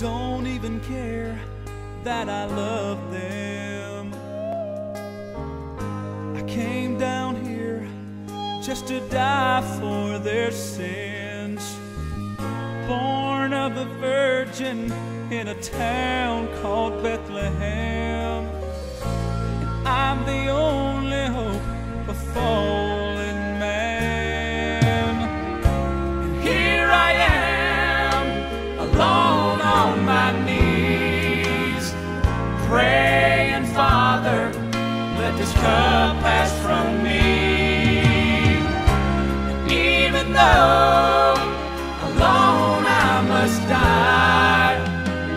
don't even care that I love them. I came down here just to die for their sins. Born of a virgin in a town called Bethlehem. and Father, let this cup pass from me. Even though alone I must die,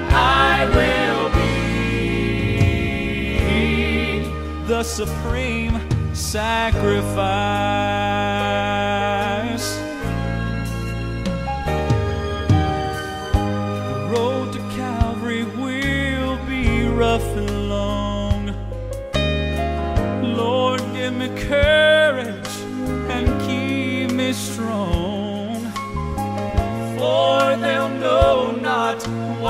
I will be the supreme sacrifice. rough and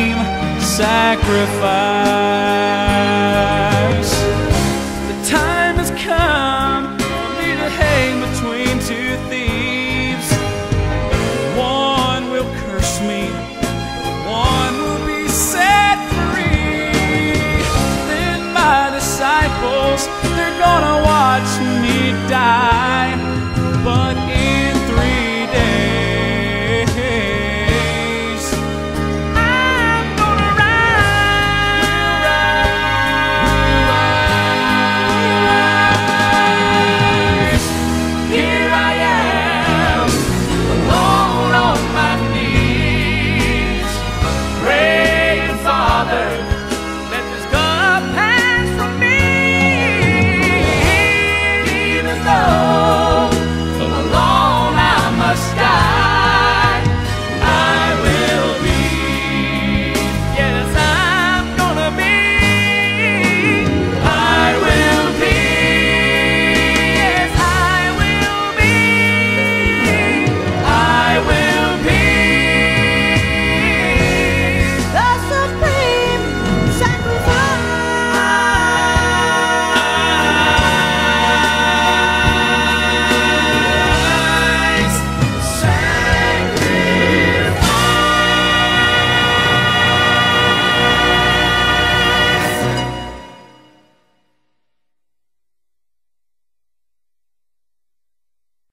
supreme sacrifice.